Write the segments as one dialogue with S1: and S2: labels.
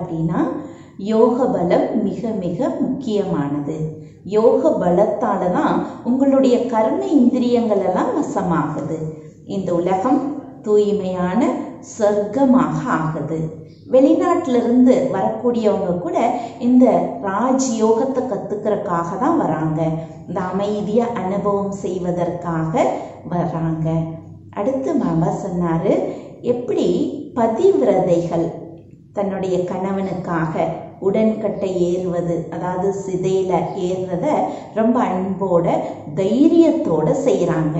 S1: அப்படின்னா யோக பலம் மிக மிக முக்கியமானது. யோக பலத்தால தான் உங்களுடைய கர்ம இந்திரியங்கள் எல்லாம் வசமாகுது. இந்த உலகம் தூய்மையான சொர்க்கமாக ஆகுது. வெளிநாட்டிலிருந்து வரக்கூடியவங்க கூட இந்த ராஜ் யோகத்தை கத்துக்கிறதுக்காக தான் வராங்க. இந்த அமைதியை அனுபவம் செய்வதற்காக வராங்க. அடுத்து மாமா சொன்னாரு எப்படி பதிவிரதைகள் தன்னுடைய கணவனுக்காக உடன்கட்டை ஏறுவது அதாவது சிதையில ஏறுறத ரொம்ப அன்போட தைரியத்தோட செய்கிறாங்க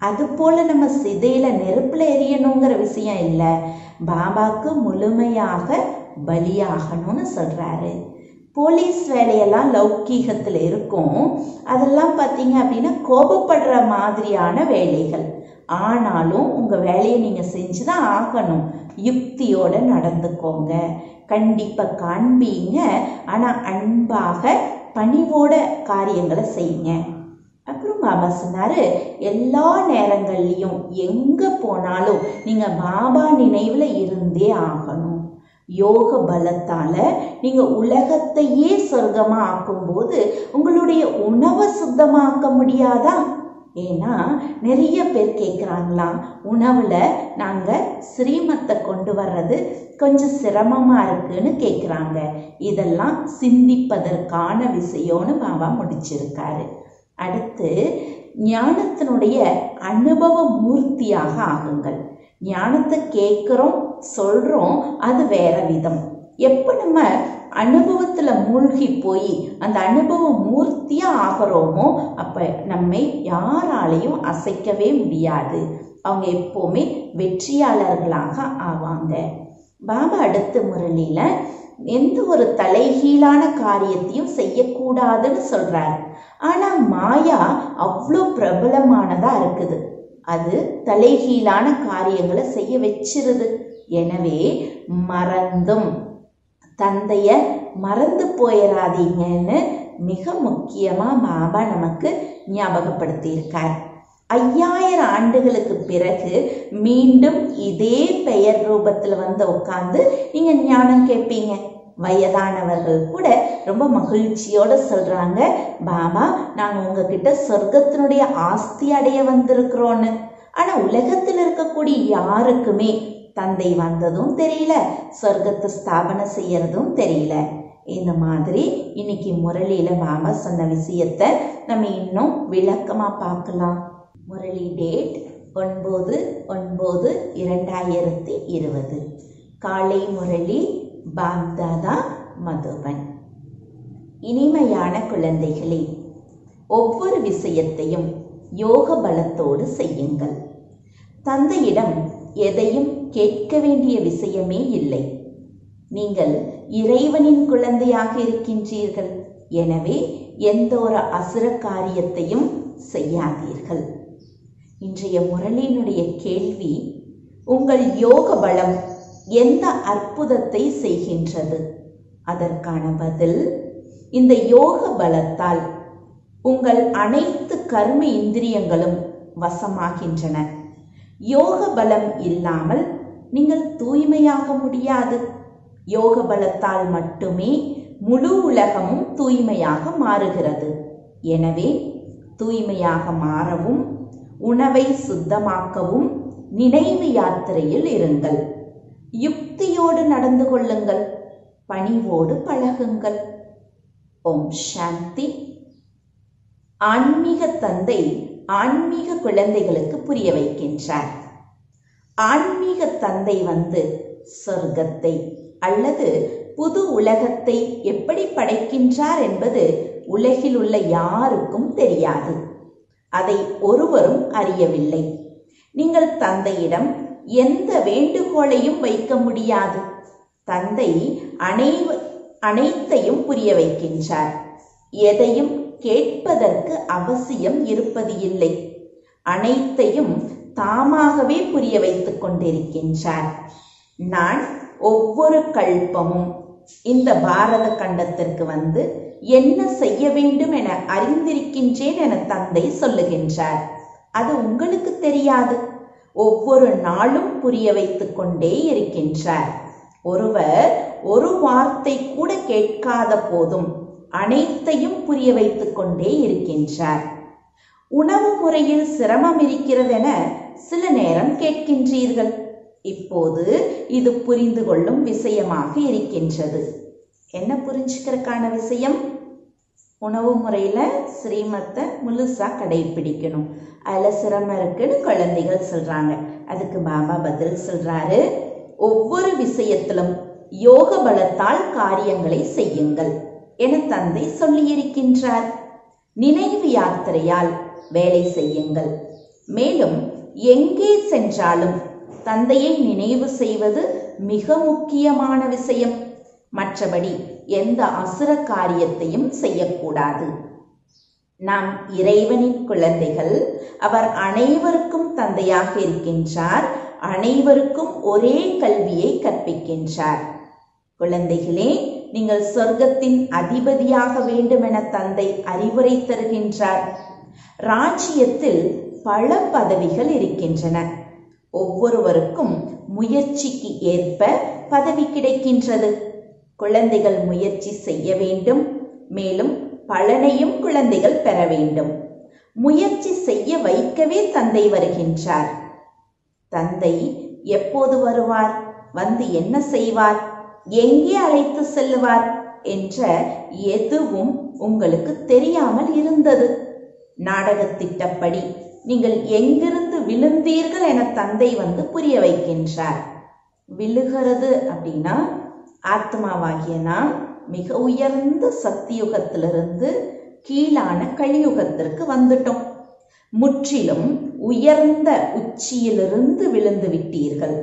S1: அது போல நம்ம சிதையில நெருப்புல எரியணுங்கிற விஷயம் இல்லை. பாபாக்கு முழுமையாக பலியாகணும்னு சொல்றாரு. போலீஸ் வேலையெல்லாம் லௌக்கீகத்தில் இருக்கும். அதெல்லாம் பார்த்தீங்க அப்படின்னா கோபப்படுற மாதிரியான வேலைகள். ஆனாலும் உங்கள் வேலையை நீங்கள் செஞ்சு தான் ஆகணும். யுக்தியோட நடந்துக்கோங்க. கண்டிப்பாக காண்பீங்க. ஆனால் அன்பாக பணிவோட காரியங்களை செய்யுங்க. அப்புறம் பாபா சொன்னாரு எல்லா நேரங்கள்லையும் எங்க போனாலும் நீங்க பாபா நினைவுல இருந்தே ஆகணும். யோக பலத்தால நீங்க உலகத்தையே சொர்க்கமா ஆக்கும்போது உங்களுடைய உணவை சுத்தமாக்க முடியாதா? ஏன்னா நிறைய பேர் கேட்குறாங்களாம் உணவில் நாங்கள் ஸ்ரீமத்தை கொண்டு வர்றது கொஞ்சம் சிரமமாக இருக்குன்னு கேட்குறாங்க இதெல்லாம் சிந்திப்பதற்கான விஷயம்னு பாபா முடிச்சிருக்காரு. அடுத்து ஞானத்தினுடைய அனுபவ மூர்த்தியாக ஆகுங்கள். ஞானத்தை கேட்குறோம் சொல்கிறோம் அது வேற விதம். எப்போ நம்ம அனுபவத்தில் மூழ்கி போய் அந்த அனுபவம் மூர்த்தியாக ஆகிறோமோ அப்போ நம்மை யாராலையும் அசைக்கவே முடியாது. அவங்க எப்போவுமே வெற்றியாளர்களாக ஆவாங்க. பாபா அடுத்த முரளியில் எந்த ஒரு தலைகீழான காரியத்தையும் செய்யக்கூடாதுன்னு சொல்கிறார் ஆனால் மாயா அவ்வளோ பிரபலமானதாக இருக்குது. அது தலைகீழான காரியங்களை செய்ய வச்சிருது. எனவே மறந்தும். தந்தைய மறந்து போயிடாதீங்கன்னு மிக முக்கியமா பாபா நமக்கு ஞாபகப்படுத்தியிருக்கார். ஐயாயிரம் ஆண்டுகளுக்கு பிறகு மீண்டும் இதே பெயர் ரூபத்தில் வந்து உட்காந்து நீங்க ஞானம் கேட்பீங்க. வயதானவர்கள் கூட ரொம்ப மகிழ்ச்சியோட சொல்றாங்க பாபா நாங்கள் உங்ககிட்ட சொர்க்கத்தினுடைய ஆஸ்தி அடைய வந்திருக்கிறோன்னு. ஆனா உலகத்தில் இருக்கக்கூடிய யாருக்குமே தந்தை வந்ததும் தெரியல சொர்க்கத்தை ஸ்தாபனை செய்யறதும் தெரியல. இந்த மாதிரி இன்னைக்கு முரளியில மாமா சொன்ன விஷயத்த நம்ம இன்னும் விளக்கமா பார்க்கலாம். முரளி டேட் ஒன்பது ஒன்பது இரண்டாயிரத்தி இருபது. காலை முரளி பாக்தாதா மதுபன். இனிமையான குழந்தைகளே ஒவ்வொரு விஷயத்தையும் யோக பலத்தோடு செய்யுங்கள். தந்தையிடம் எதையும் கேட்க வேண்டிய விஷயமே இல்லை. நீங்கள் இறைவனின் குழந்தையாக இருக்கின்றீர்கள். எனவே எந்த ஒரு அசுர காரியத்தையும் செய்யாதீர்கள். இன்றைய முரளியினுடைய கேள்வி உங்கள் யோக பலம் எந்த அற்புதத்தை செய்கின்றது? அதற்கான பதில் இந்த யோக பலத்தால் உங்கள் அனைத்து கர்ம இந்திரியங்களும் வசமாகின்றன. யோக பலம் இல்லாமல் நீங்கள் தூய்மையாக முடியாது. யோக பலத்தால் மட்டுமே முழு உலகமும் தூய்மையாக மாறுகிறது. எனவே தூய்மையாக மாறவும் உணவை சுத்தமாக்கவும் நினைவு யாத்திரையில் இருங்கள். யுக்தியோடு நடந்து கொள்ளுங்கள். பணிவோடு பழகுங்கள். ஓம் சாந்தி. ஆன்மீக தந்தை ஆன்மீக குழந்தைகளுக்கு புரிய வைக்கின்றார். ஆன்மீக தந்தை வந்து சொர்க்கத்தை அல்லது புது உலகத்தை எப்படி படைக்கின்றார் என்பது உலகில் உள்ள யாருக்கும் தெரியாது. அதை ஒருவரும் அறியவில்லை. நீங்கள் தந்தையிடம் எந்த வேண்டுகோளையும் வைக்க முடியாது. தந்தை அனைவ அனைத்தையும் புரிய வைக்கின்றார். எதையும் கேட்பதற்கு அவசியம் இருப்பது இல்லை. அனைத்தையும் தாமாகவே புரிய வைத்துக் கொண்டிருக்கின்றார். நான் ஒவ்வொரு கல்பமும் இந்த பாரத கண்டத்திற்கு வந்து என்ன செய்ய வேண்டும் என அறிந்திருக்கின்றேன் என தந்தை சொல்லுகின்றார். அது உங்களுக்கு தெரியாது. ஒவ்வொரு நாளும் புரிய வைத்துக் கொண்டே இருக்கின்றார். ஒருவர் ஒரு வார்த்தை கூட கேட்காத போதும் அனைத்தையும் புரிய வைத்துக் கொண்டே இருக்கின்றார். உணவு முறையில் சிரமம் இருக்கிறதென சில நேரம் கேட்கின்றீர்கள். இப்போது இது புரிந்து கொள்ளும் விஷயமாக இருக்கின்றது. என்ன புரிஞ்சுக்கிறதுக்கான விஷயம்? உணவு முறையில் ஸ்ரீமத்தை முழுசாக கடைபிடிக்கணும் அதில் சிரமம் இருக்குன்னு குழந்தைகள் சொல்கிறாங்க அதுக்கு பாபா பதில் சொல்கிறாரு ஒவ்வொரு விஷயத்திலும் யோக பலத்தால் காரியங்களை செய்யுங்கள். என தந்தை சொல்லியிருக்கின்றார். நினைவு யாத்திரையால் வேலை செய்யுங்கள். மேலும் எங்கே சென்றாலும் தந்தையை நினைவு செய்வது மிக முக்கியமான விஷயம். மற்றபடி எந்த அசுர காரியத்தையும் செய்யக்கூடாது. நாம் இறைவனின் குழந்தைகள் அவர் அனைவருக்கும் தந்தையாக இருக்கின்றார் அனைவருக்கும் ஒரே கல்வியை கற்பிக்கின்றார். குழந்தைகளே நீங்கள் சொர்க்கத்தின் அதிபதியாக வேண்டும் என தந்தை அறிவுரை தருகின்றார். ராஜ்யத்தில் பல பதவிகள் இருக்கின்றன. ஒவ்வொருவருக்கும் முயற்சிக்கு ஏற்ப பதவி கிடைக்கின்றது. குழந்தைகள் முயற்சி செய்ய வேண்டும். மேலும் பலனையும் குழந்தைகள் பெற வேண்டும். முயற்சி செய்ய வைக்கவே தந்தை வருகின்றார். தந்தை எப்போது வருவார்? வந்து என்ன செய்வார்? எங்கே அழைத்து செல்லுவார் என்ற எதுவும் உங்களுக்கு தெரியாமல் இருந்தது. நாடக திட்டப்படி நீங்கள் எங்கிருந்து விழுந்தீர்கள் என தந்தை வந்து புரிய வைக்கின்றார். விழுகிறது அப்படின்னா ஆத்மாவாகிய நாம் மிக உயர்ந்த சக்தியுகத்திலிருந்து கீழான கலியுகத்திற்கு வந்துட்டோம். முற்றிலும் உயர்ந்த உச்சியிலிருந்து விழுந்து விட்டீர்கள்.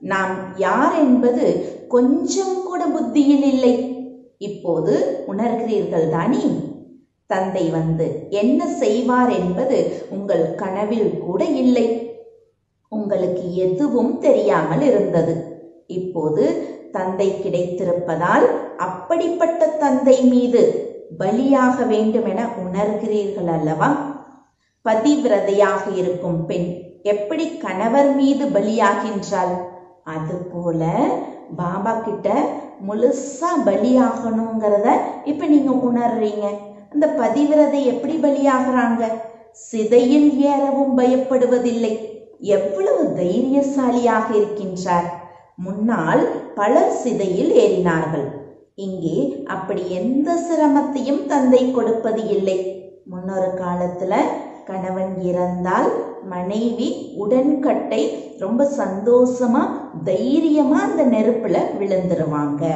S1: நாம் யார் என்பது கொஞ்சம் கூட புத்தியில் இல்லை. இப்போது உணர்கிறீர்கள் தானே? தந்தை வந்து என்ன செய்வார் என்பது உங்கள் கனவில் கூட இல்லை. உங்களுக்கு எதுவும் தெரியாமல் இருந்தது. இப்போது தந்தை கிடைத்திருப்பதால் அப்படிப்பட்ட தந்தை மீது பலியாக வேண்டுமென உணர்கிறீர்கள் அல்லவா? பதிவிரதையாக இருக்கும் பெண் எப்படி கணவர் மீது பலியாகின்றாள்? அதுபோல பாபா கிட்ட முழுசா பலியாகணுங்கிறத இப்ப நீங்க உணர்றீங்க. அந்த பதிவிரதை எப்படி பலியாகிறாங்க? சிதையில் ஏறவும் பயப்படுவதில்லை. எவ்வளவு தைரியசாலியாக இருக்கின்றார். முன்னால் பலர் சிதையில் ஏறினார்கள். இங்கே அப்படி எந்த சிரமத்தையும் தந்தை கொடுப்பது இல்லை. முன்னொரு காலத்துல கணவன் இறந்தால் மனைவி உடன்கட்டை ரொம்ப சந்தோஷமா தைரியமா அந்த நெருப்புல விழுந்துருவாங்க.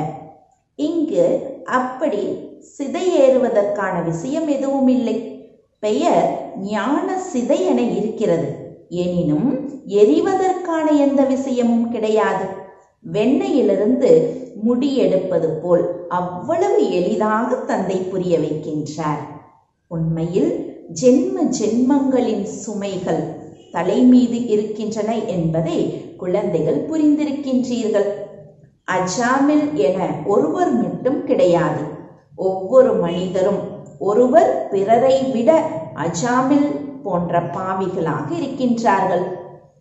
S1: இங்கு அப்படி சிதை ஏறுவதற்கான விஷயம் எதுவும் இல்லை. பெயர் ஞான சிதை என இருக்கிறது. எனினும் எரிவதற்கான எந்த விஷயமும் கிடையாது. வெண்ணையிலிருந்து முடி எடுப்பது போல் அவ்வளவு எளிதாக தந்தை புரிய வைக்கின்றார். உண்மையில் ஜென்ம ஜென்மங்களின் சுமைகள் தலை மீது இருக்கின்றன என்பதை குழந்தைகள் புரிந்திருக்கின்றீர்கள். அஜாமில் என ஒருவர் மட்டும் கிடையாது. ஒவ்வொரு மனிதரும் ஒருவர் பிறரை விட அஜாமில் போன்ற பாவிகளாக இருக்கின்றார்கள்.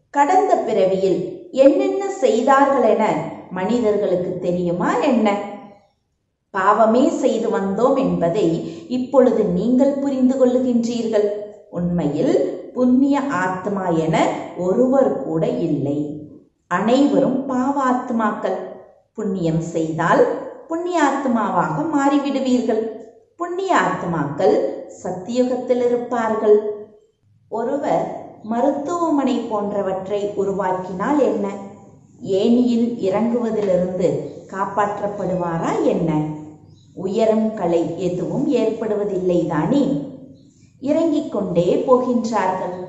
S1: கடந்த பிறவியில் என்னென்ன செய்தார்கள் என மனிதர்களுக்கு தெரியுமா என்ன? பாவமே செய்து வந்தோம் என்பதை இப்பொழுது நீங்கள் புரிந்து கொள்ளுகின்றீர்கள். உண்மையில் புண்ணிய ஆத்மா என ஒருவர் கூட இல்லை. அனைவரும் பாவாத்மாக்கள். புண்ணியம் செய்தால் புண்ணிய ஆத்மாவாக மாறிவிடுவீர்கள். புண்ணிய ஆத்மாக்கள் சத்தியுகத்தில் இருப்பார்கள். ஒருவர் மருத்துவமனை போன்றவற்றை உருவாக்கினால் என்ன? ஏணியில் இறங்குவதிலிருந்து காப்பாற்றப்படுவாரா என்ன? உயரம் கலை எதுவும் ஏற்படுவதில்லை தானே இறங்கிக் கொண்டே போகின்றார்கள்.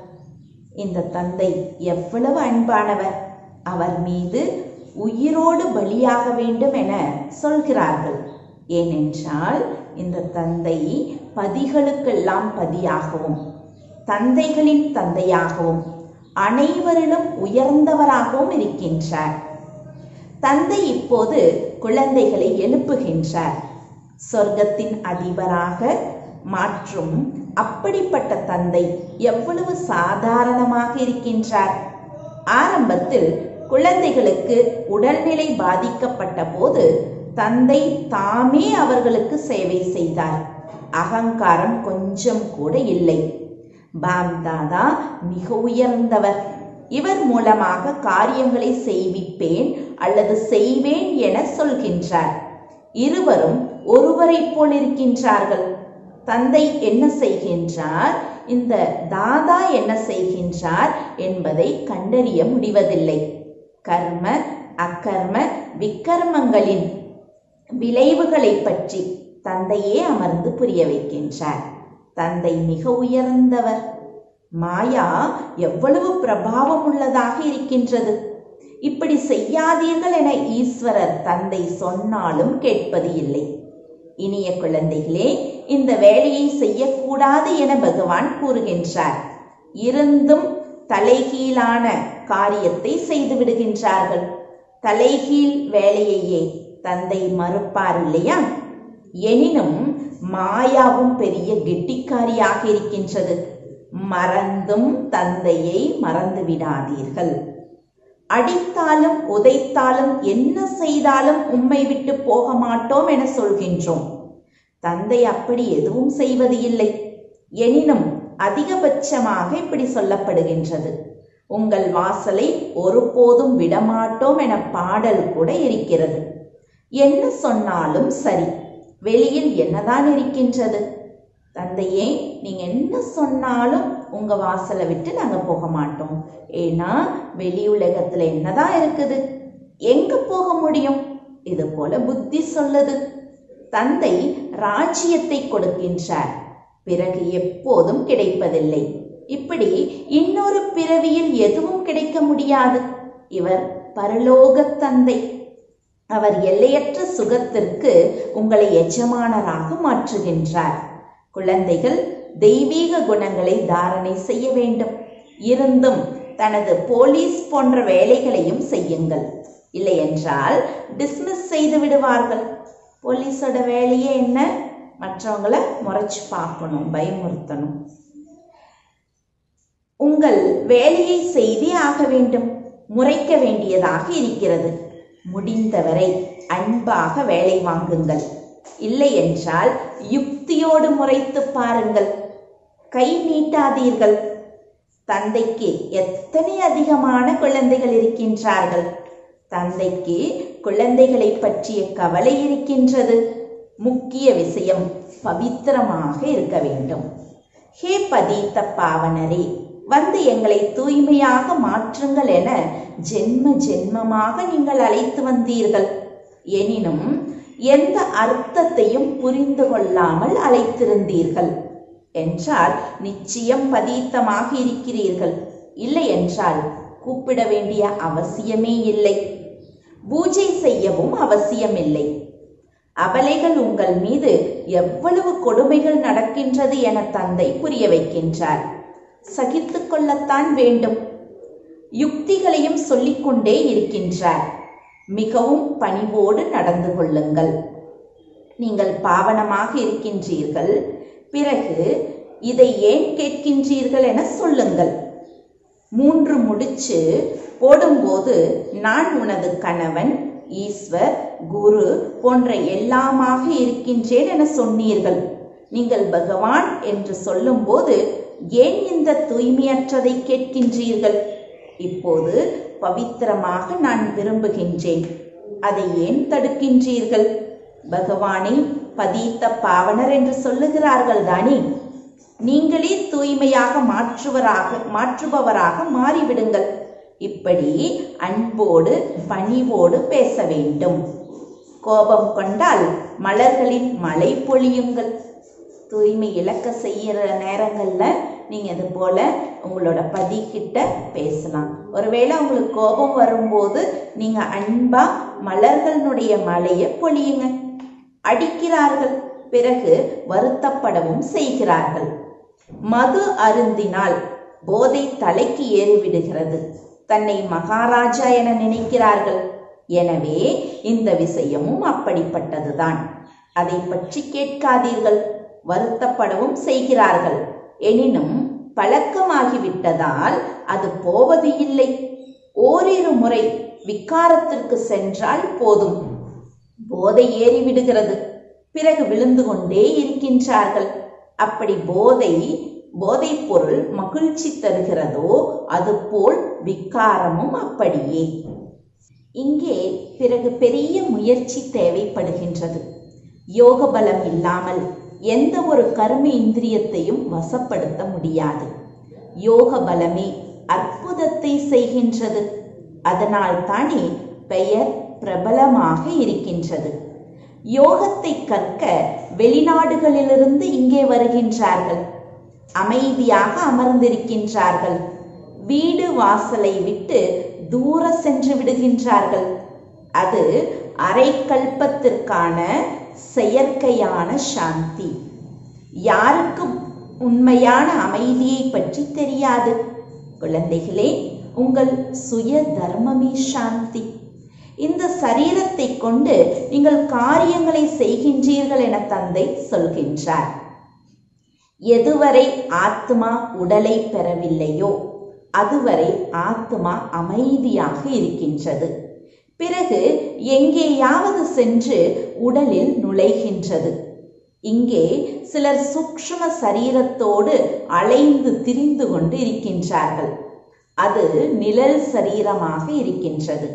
S1: இந்த தந்தை எவ்வளவு அன்பானவர். அவர் மீது உயிரோடு பலியாக வேண்டும் என சொல்கிறார்கள். ஏனென்றால் இந்த தந்தை பதிகளுக்கெல்லாம் பதியாகவும் தந்தைகளின் தந்தையாகவும் அனைவரிலும் உயர்ந்தவராகவும் இருக்கின்றார். தந்தை இப்போது குழந்தைகளை எழுப்புகின்றார். சொர்க்கத்தின் அதிபராக மாற்றும் அப்படிப்பட்ட தந்தை எவ்வளவு சாதாரணமாக இருக்கின்றார்? ஆரம்பத்தில் குழந்தைகளுக்கு உடல்நிலை பாதிக்கப்பட்ட போது தந்தை தாமே அவர்களுக்கு சேவை செய்தார். அகங்காரம் கொஞ்சம் கூட இல்லை. பாம் தாதா மிக உயர்ந்தவர். இவர் மூலமாக காரியங்களை செய்விப்பேன் அல்லது செய்வேன் என சொல்கின்றார். இருவரும் ஒருவரைப் போல் இருக்கின்றார்கள். தந்தை என்ன செய்கின்றார்? இந்த தாதா என்ன செய்கின்றார் என்பதை கண்டறிய முடிவதில்லை. கர்ம அக்கர்ம விக்கர்மங்களின் விளைவுகளை பற்றி தந்தையே அமர்ந்து புரிய வைக்கின்றார். தந்தை மிக உயர்ந்தவர். மாயா எவ்வளவு பிரபாவம் உள்ளதாக இருக்கின்றது. இப்படி செய்யாதீர்கள் என ஈஸ்வரர் தந்தை சொன்னாலும் கேட்பது இல்லை. இனிய குழந்தைகளே இந்த வேலையை செய்யக்கூடாது என பகவான் கூறுகின்றார். இருந்தும் தலைகீழான காரியத்தை செய்து விடுகின்றார்கள். தலைகீழ் வேலையையே தந்தை மறுப்பார் இல்லையா? எனினும் மாயாவும் பெரிய கெட்டிக்காரியாக இருக்கின்றது. மறந்தும் தந்தையை மறந்து விடாதீர்கள். அடித்தாலும் உதைத்தாலும் என்ன செய்தாலும் உம்மை விட்டு போக மாட்டோம் என சொல்கின்றோம். தந்தை அப்படி எதுவும் செய்வது இல்லை. எனினும் அதிகபட்சமாக இப்படி சொல்லப்படுகின்றது. உங்கள் வாசலை ஒருபோதும் விடமாட்டோம் என பாடல் கூட இருக்கிறது. என்ன சொன்னாலும் சரி வெளியில் என்னதான் இருக்கின்றது? தந்தையே நீங்க என்ன சொன்னாலும் உங்க வாசலை விட்டு நாங்க போக மாட்டோம். ஏன்னா வெளி உலகத்துல என்னதான் இருக்குது? எங்க போக முடியும்? இது போல புத்தி சொல்லுது. தந்தை ராஜ்யத்தை கொடுக்கின்றார். பிறகு எப்போதும் கிடைப்பதில்லை. இப்படி இன்னொரு பிறவியில் எதுவும் கிடைக்க முடியாது. இவர் பரலோக தந்தை. அவர் எல்லையற்ற சுகத்திற்கு உங்களை எஜமானராக மாற்றுகின்றார். குழந்தைகள் தெய்வீக குணங்களை தாரணை செய்ய வேண்டும். இருந்தும் தனது போலீஸ் போன்ற வேலைகளையும் செய்யுங்கள். இல்லையென்றால் டிஸ்மிஸ் செய்து விடுவார்கள். போலீஸோட வேலையே என்ன? மற்றவங்களை முறைச்சு பார்க்கணும் பயமுறுத்தணும். உங்கள் வேலையை செய்தே ஆக வேண்டும் முறைக்க வேண்டியதாக இருக்கிறது. முடிந்தவரை அன்பாக வேலை வாங்குங்கள். இல்லை என்றால் யுக்தியோடு முறைத்து பாருங்கள். கை நீட்டாதீர்கள். தந்தைக்கு எத்தனை அதிகமான குழந்தைகள் இருக்கின்றார்கள்? தந்தைக்கு குழந்தைகளை பற்றிய கவலை இருக்கின்றது. முக்கிய விஷயம் பவித்திரமாக இருக்க வேண்டும். ஹே பதீத்த பாவனரே வந்து எங்களை தூய்மையாக மாற்றுங்கள் என ஜென்ம ஜென்மமாக நீங்கள் அழைத்து வந்தீர்கள். எனினும் எந்த அர்த்தத்தையும் புரிந்து கொள்ளாமல் அழைத்திருந்தீர்கள். என்றால் நிச்சயம் பதீத்தமாக இருக்கிறீர்கள். இல்லை என்றால் கூப்பிட வேண்டிய அவசியமே இல்லை. பூஜை செய்யவும் அவசியமில்லை. அபலைகள் உங்கள் மீது எவ்வளவு கொடுமைகள் நடக்கின்றது என தந்தை புரிய வைக்கின்றார். சகித்து கொள்ளத்தான் வேண்டும். யுக்திகளையும் சொல்லிக்கொண்டே இருக்கின்றார். மிகவும் பணிவோடு நடந்து கொள்ளுங்கள். நீங்கள் பாவனமாக இருக்கின்றீர்கள். பிறகு இதை ஏன் கேட்கின்றீர்கள் என சொல்லுங்கள். மூன்று முடிச்சு போடும்போது நான் உனது கணவன் ஈஸ்வர் குரு போன்ற எல்லாமாக இருக்கின்றேன் என சொன்னீர்கள். நீங்கள் பகவான் என்று சொல்லும்போது ஏன் இந்த தூய்மையற்றதை கேட்கின்றீர்கள்? இப்போது பவித்திரமாக நான் விரும்புகின்றேன். அதை ஏன் தடுக்கின்றீர்கள்? பகவானை பதீத்த பாவனர் என்று சொல்லுகிறார்கள் தானே. நீங்களே தூய்மையாக மாற்றுவராக மாற்றுபவராக மாறிவிடுங்கள். இப்படி அன்போடு பணிவோடு பேச வேண்டும். கோபம் கொண்டால் மலர்களின் மழை பொழியுங்கள். தூய்மை இழக்க செய்கிற நேரங்களில் நீங்கள் அது போல உங்களோட பதிக்கிட்ட பேசலாம். ஒருவேளை உங்களுக்கு கோபம் வரும்போது நீங்கள் அன்பாக மலர்களுடைய மழையை பொழியுங்க. அடிக்கிறார்கள். பிறகு வருத்தப்படவும் செய்கிறார்கள். மது அருந்தினால் போதை தலைக்கு ஏறிவிடுகிறது. தன்னை மகாராஜா என நினைக்கிறார்கள். எனவே இந்த விஷயமும் அப்படிப்பட்டதுதான். அதை பற்றி கேட்காதீர்கள். வருத்தப்படவும் செய்கிறார்கள். எனினும் பழக்கமாகிவிட்டதால் அது போவது இல்லை. ஓரிரு முறை விக்காரத்திற்கு சென்றால் போதும். போதை ஏறிவிடுகிறது. பிறகு விழுந்து கொண்டே இருக்கின்றார்கள். அப்படி போதை போதைப் பொருள் மகிழ்ச்சி தருகிறதோ அதுபோல் விக்காரமும் அப்படியே. இங்கே பிறகு பெரிய முயற்சி தேவைப்படுகின்றது. யோக பலம் இல்லாமல் எந்த ஒரு கர்ம இந்திரியத்தையும் வசப்படுத்த முடியாது. யோக பலமே அற்புதத்தை செய்கின்றது. அதனால் தானே பெயர் பிரபலமாக இருக்கின்றது. யோகத்தை கற்க வெளிநாடுகளிலிருந்து இங்கே வருகின்றார்கள். அமைதியாக அமர்ந்திருக்கின்றார்கள். வீடு வாசலை விட்டு தூர சென்று விடுகின்றார்கள். அது அரை கல்பத்திற்கான செயற்கையான சாந்தி. யாருக்கும் உண்மையான அமைதியை பற்றி தெரியாது. குழந்தைகளே உங்கள் சுய தர்மமே சாந்தி. இந்த சரீரத்தை கொண்டு நீங்கள் காரியங்களை செய்கின்றீர்கள் என தந்தை சொல்கின்றார். எதுவரை ஆத்மா உடலை பெறவில்லையோ அதுவரை ஆத்மா அமைதியாக இருக்கின்றது. பிறகு எங்கேயாவது சென்று உடலில் நுழைகின்றது. இங்கே சிலர் சூக்ஷ்ம சரீரத்தோடு அலைந்து திரிந்து கொண்டு இருக்கின்றார்கள். அது நிழல் சரீரமாக இருக்கின்றது.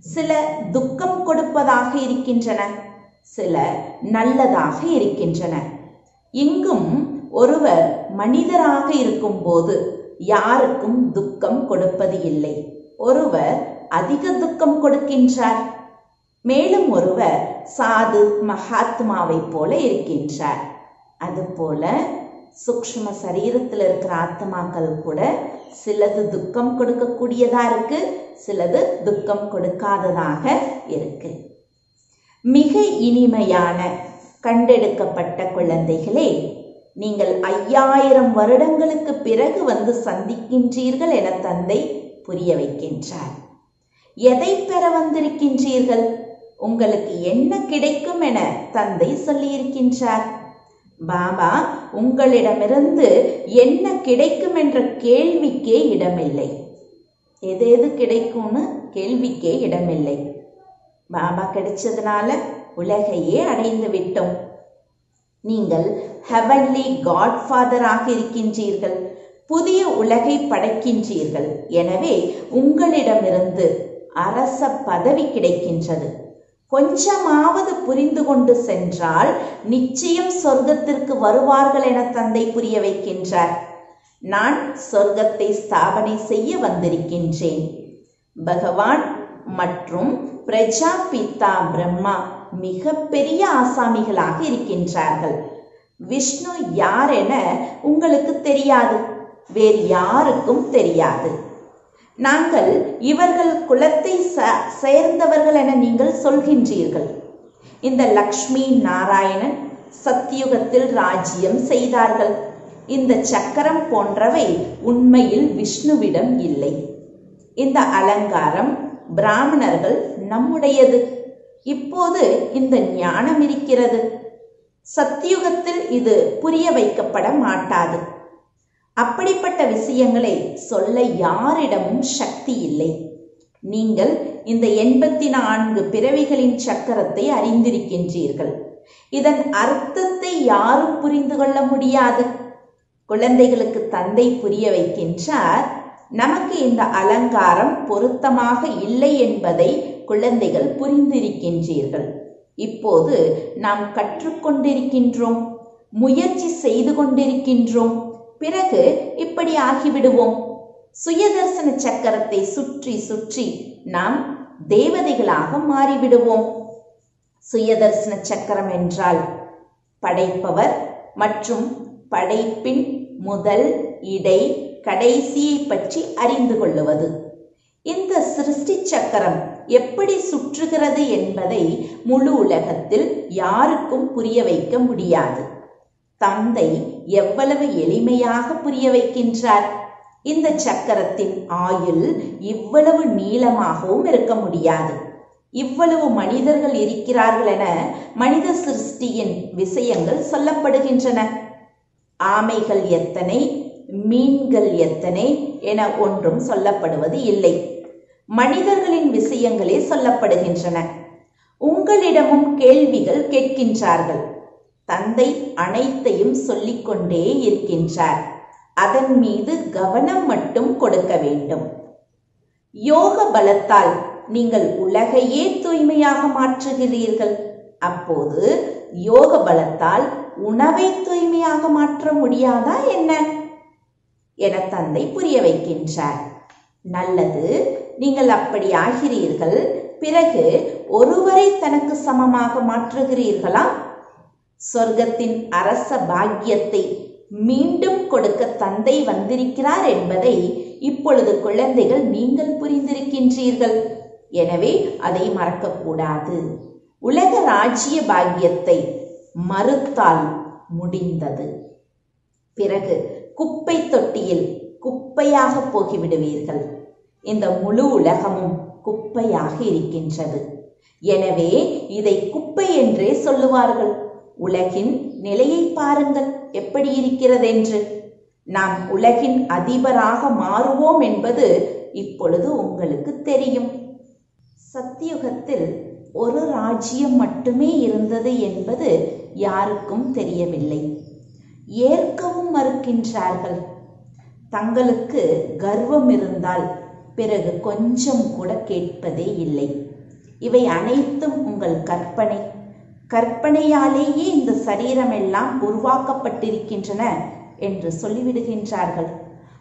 S1: சில துக்கம் கொடுப்பதாக இருக்கின்றன சில நல்லதாக இருக்கின்றன. இங்கும் ஒருவர் மனிதராக இருக்கும்போது யாருக்கும் துக்கம் கொடுப்பது இல்லை. ஒருவர் அதிக துக்கம் கொடுக்கின்றார். மேலும் ஒருவர் சாது மகாத்மாவை போல இருக்கின்றார். அதுபோல சூக்ஷ்ம சரீரத்தில் இருக்கிற ஆத்மாக்கள் கூட சிலது துக்கம் கொடுக்கக்கூடியதா இருக்கு சிலது துக்கம் கொடுக்காததாக இருக்கு. மிக இனிமையான கண்டெடுக்கப்பட்ட குழந்தைகளே நீங்கள் ஐயாயிரம் வருடங்களுக்கு பிறகு வந்து சந்திக்கின்றீர்கள் என தந்தை புரிய வைக்கின்றார். எதை பெற வந்திருக்கின்றீர்கள்? உங்களுக்கு என்ன கிடைக்கும் என தந்தை சொல்லியிருக்கின்றார். பாபா உங்களிடமிருந்து என்ன கிடைக்கும் என்ற கேள்விக்கே இடமில்லை. எது எது கிடைக்கும்னு கேள்விக்கே இடமில்லை. பாபா கிடைச்சதுனால உலகையே அடைந்து விட்டோம். நீங்கள் ஹெவன்லி காட்ஃபாதராக இருக்கின்றீர்கள். புதிய உலகை படைக்கின்றீர்கள். எனவே உங்களிடமிருந்து அரச பதவி கிடைக்கின்றது. கொஞ்சமாவது புரிந்து கொண்டு சென்றால் நிச்சயம் சொர்க்கத்திற்கு வருவார்கள் என தந்தை புரிய வைக்கின்றார். நான் சொர்க்கத்தை ஸ்தாபனை செய்ய வந்திருக்கின்றேன். பகவான் மற்றும் பிரஜாபிதா பிரம்மா மிக பெரிய ஆசாமிகளாக இருக்கின்றார்கள். விஷ்ணு யார் என உங்களுக்கு தெரியாது. வேறு யாருக்கும் தெரியாது. நாங்கள் இவர்கள் குலத்தை ச- சேர்ந்தவர்கள் என நீங்கள் சொல்கின்றீர்கள். இந்த லக்ஷ்மி நாராயணன் சத்தியுகத்தில் ராஜ்யம் செய்தார்கள். இந்த சக்கரம் போன்றவை உண்மையில் விஷ்ணுவிடம் இல்லை. இந்த அலங்காரம் பிராமணர்கள் நம்முடையது. இப்போது இந்த ஞானம் இருக்கிறது. சத்தியுகத்தில் இது புரிய வைக்கப்பட மாட்டாது. அப்படிப்பட்ட விஷயங்களை சொல்ல யாரிடமும் சக்தி இல்லை. நீங்கள் இந்த எண்பத்தி நான்கு பிறவிகளின் சக்கரத்தை அறிந்திருக்கின்றீர்கள். இதன் அர்த்தத்தை யாரும் புரிந்து கொள்ள முடியாது. குழந்தைகளுக்கு தந்தை புரிய வைக்கின்றார். நமக்கு இந்த அலங்காரம் பொருத்தமாக இல்லை என்பதை குழந்தைகள் புரிந்திருக்கின்றீர்கள். இப்போது நாம் கற்றுக்கொண்டிருக்கின்றோம் முயற்சி செய்து கொண்டிருக்கின்றோம். பிறகு இப்படி ஆகிவிடுவோம். சுயதர்சன சக்கரத்தை சுற்றி சுற்றி நாம் தேவதைகளாக மாறிவிடுவோம். சுயதர்சன சக்கரம் என்றால் படைப்பவர் மற்றும் படைப்பின் முதல் இடை கடைசியை பற்றி அறிந்து கொள்ளுவது. இந்த சிருஷ்டி சக்கரம் எப்படி சுற்றுகிறது என்பதை முழு உலகத்தில் யாருக்கும் புரிய வைக்க முடியாது. தந்தை எவ்வளவு எளிமையாக புரிய வைக்கின்றார்? இந்த சக்கரத்தின் ஆயுள் இவ்வளவு நீளமாகவும் இருக்க முடியாது. இவ்வளவு மனிதர்கள் இருக்கிறார்கள் என மனித சிருஷ்டியின் விஷயங்கள் சொல்லப்படுகின்றன. ஆமைகள் எத்தனை மீன்கள் எத்தனை என ஒன்றும் சொல்லப்படுவது இல்லை. மனிதர்களின் விஷயங்களே சொல்லப்படுகின்றன. உங்களிடமும் கேள்விகள் கேட்கின்றார்கள். தந்தை அனைத்தையும் சொல்லிக்கொண்டே இருக்கின்றார். அதன் மீது கவனம் மட்டும் கொடுக்க வேண்டும். யோக பலத்தால் நீங்கள் உலகையே தூய்மையாக மாற்றுகிறீர்கள். அப்போது யோக பலத்தால் உணவை தூய்மையாக மாற்ற முடியாதா என்ன? என தந்தை புரிய வைக்கின்றார். நல்லது நீங்கள் அப்படி ஆகிறீர்கள். பிறகு ஒருவரை தனக்கு சமமாக மாற்றுகிறீர்களா? சொர்க்கத்தின் அரச பாக்கியத்தை மீண்டும் கொடுக்க தந்தை வந்திருக்கிறார் என்பதை இப்பொழுது குழந்தைகள் நீங்கள் புரிந்திருக்கின்றீர்கள். எனவே அதை மறக்கக்கூடாது. உலக ராஜ்ய பாக்கியத்தை மறுத்தால் முடிந்தது. பிறகு குப்பை தொட்டியில் குப்பையாக போகிவிடுவீர்கள். இந்த முழு உலகமும் குப்பையாக இருக்கின்றது. எனவே இதை குப்பை என்றே சொல்லுவார்கள். உலகின் நிலையை பாருங்கள் எப்படி இருக்கிறதென்று. நாம் உலகின் அதிபராக மாறுவோம் என்பது இப்பொழுது உங்களுக்கு தெரியும். சத்தியுகத்தில் ஒரு ராஜ்யம் மட்டுமே இருந்தது என்பது யாருக்கும் தெரியவில்லை. ஏற்கவும் மறுக்கின்றார்கள். தங்களுக்கு கர்வம் இருந்தால் பிறகு கொஞ்சம் கூட கேட்பதே இல்லை. இவை அனைத்தும் உங்கள் கற்பனை. கற்பனையாலேயே இந்த சரீரமெல்லாம் உருவாக்கப்பட்டிருக்கின்றன என்று சொல்லிவிடுகின்றார்கள்.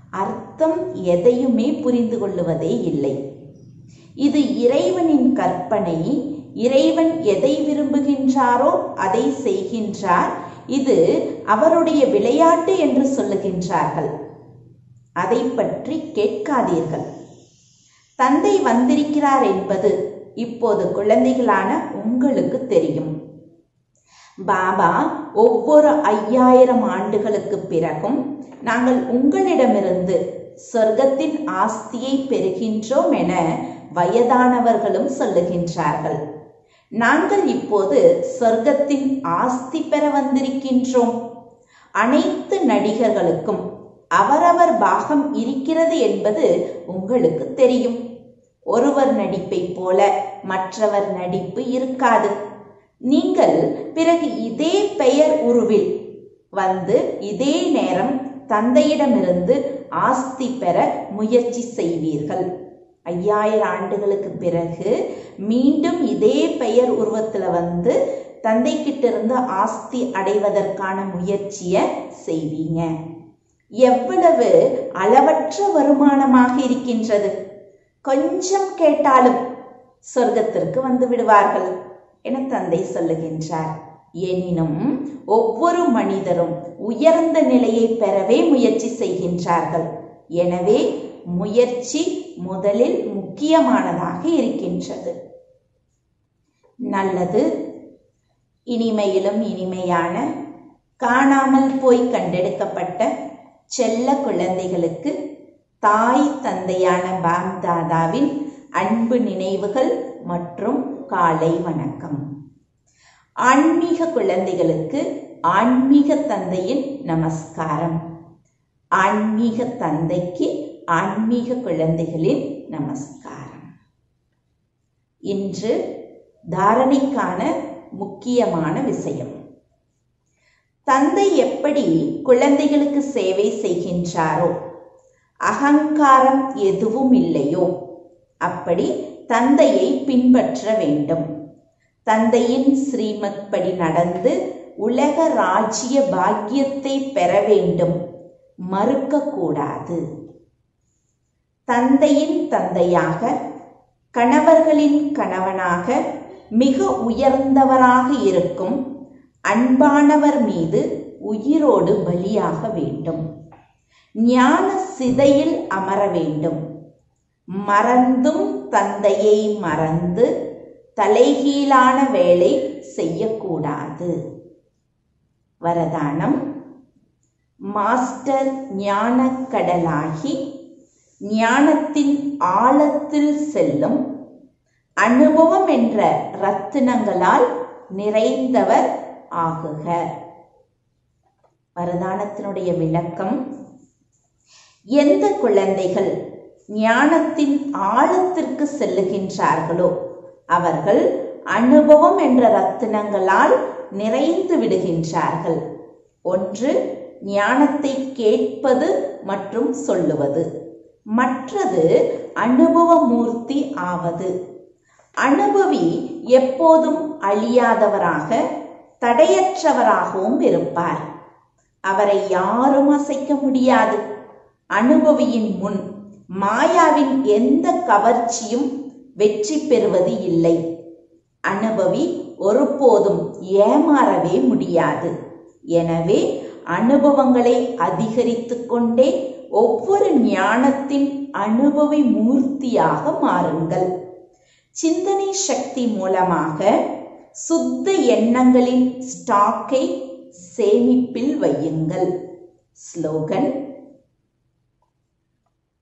S1: அர்த்தம் எதையுமே புரிந்து கொள்ளுவதே இல்லை. இது இறைவனின் கற்பனை இறைவன் எதை விரும்புகின்றாரோ அதை செய்கின்றார். இது அவருடைய விளையாட்டு என்று சொல்லுகின்றார்கள். அதை பற்றி கேட்காதீர்கள். தந்தை வந்திருக்கிறார் என்பது இப்போது குழந்தைகளான உங்களுக்கு தெரியும். பாபா ஒவ்வொரு ஐயாயிரம் ஆண்டுகளுக்கு பிறகும் நாங்கள் உங்களிடமிருந்து சொர்க்கத்தின் ஆஸ்தியை பெறுகின்றோம் என வயதானவர்களும் சொல்லுகின்றார்கள். நாங்கள் இப்போது சொர்க்கத்தின் ஆஸ்தி பெற வந்திருக்கின்றோம். அனைத்து நடிகர்களுக்கும் அவரவர் பாகம் இருக்கிறது என்பது உங்களுக்கு தெரியும். ஒருவர் நடிப்பை போல மற்றவர் நடிப்பு இருக்காது. நீங்கள் பிறகு இதே பெயர் உருவில் வந்து இதே நேரம் தந்தையிடமிருந்து ஆஸ்தி பெற முயற்சி செய்வீர்கள். ஐயாயிரம் ஆண்டுகளுக்கு பிறகு மீண்டும் இதே பெயர் உருவத்தில் வந்து தந்தைக்கிட்ட இருந்து ஆஸ்தி அடைவதற்கான முயற்சியை செய்வீங்க. எவ்வளவு அளவற்ற வருமானமாக இருக்கின்றது? கொஞ்சம் கேட்டாலும் சொர்க்கத்திற்கு வந்து விடுவார்கள். என தந்தை சொல்லுகின்றார். எனினும் ஒவ்வொரு மனிதரும் உயர்ந்த நிலையை பெறவே முயற்சி செய்கின்றார்கள். எனவே முயற்சி முதலில் முக்கியமானதாக இருக்கின்றது. நல்லது இனிமையிலும் இனிமையான காணாமல் போய் கண்டெடுக்கப்பட்ட செல்ல குழந்தைகளுக்கு தாய் தந்தையான பாம்தாதாவின் அன்பு நினைவுகள் மற்றும் காலை வணக்கம். ஆன்மீக குழந்தைகளுக்கு ஆன்மீக தந்தையின் நமஸ்காரம். ஆன்மீக தந்தைக்கு ஆன்மீக குழந்தைகளின் நமஸ்காரம். இன்று தாரணைக்கான முக்கியமான விஷயம். தந்தை எப்படி குழந்தைகளுக்கு சேவை செய்கின்றாரோ அகங்காரம் எதுவும் இல்லையோ அப்படி தந்தையை பின்பற்ற வேண்டும். தந்தையின் ஸ்ரீமத் படி நடந்து உலக ராஜ்ய பாக்கியத்தை பெற வேண்டும். மறுக்கக்கூடாது. தந்தையின் தந்தையாக கணவர்களின் கணவனாக மிக உயர்ந்தவராக இருக்கும் அன்பானவர் மீது உயிரோடு பலியாக வேண்டும். ஞான சிதையில் அமர வேண்டும். மறந்தும் தந்தையை மறந்து தலைகீழான வேலை செய்யக்கூடாது. வரதானம். மாஸ்டர் ஞானக்கடலாகி ஞானத்தின் ஆழத்தில் செல்லும் அனுபவம் என்ற ரத்தினங்களால் நிறைந்தவர் ஆகுக வரதானத்தினுடைய விளக்கம் எந்த குழந்தைகள் ஞானத்தின் ஆழத்திற்கு செல்லுகின்றார்களோ? அவர்கள் அனுபவம் என்ற ரத்தினங்களால் நிறைந்து விடுகின்றார்கள். ஒன்று ஞானத்தை கேட்பது மற்றும் சொல்லுவது. மற்றது அனுபவ மூர்த்தி ஆவது. அனுபவி எப்போதும் அழியாதவராக தடையற்றவராகவும் இருப்பார். அவரை யாரும் அசைக்க முடியாது. அனுபவியின் முன் மாயாவின் எந்த கவர்ச்சியும் வெற்றி பெறுவது இல்லை. அனுபவி ஒருபோதும் ஏமாறவே முடியாது. எனவே அனுபவங்களை அதிகரித்து கொண்டே ஒவ்வொரு ஞானத்தின் அனுபவி மூர்த்தியாக மாறுங்கள். சிந்தனை சக்தி மூலமாக சுத்த எண்ணங்களின் ஸ்டாக்கை சேமிப்பில் வையுங்கள். ஸ்லோகன்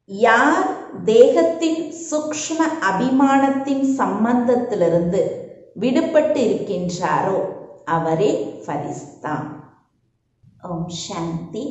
S1: யார் தேகத்தின் சூக்ஷ்ம அபிமானத்தின் சம்பந்தத்திலிருந்து விடுபட்டு இருக்கின்றாரோ அவரே ஃபரிஸ்தா. ஓம் சாந்தி.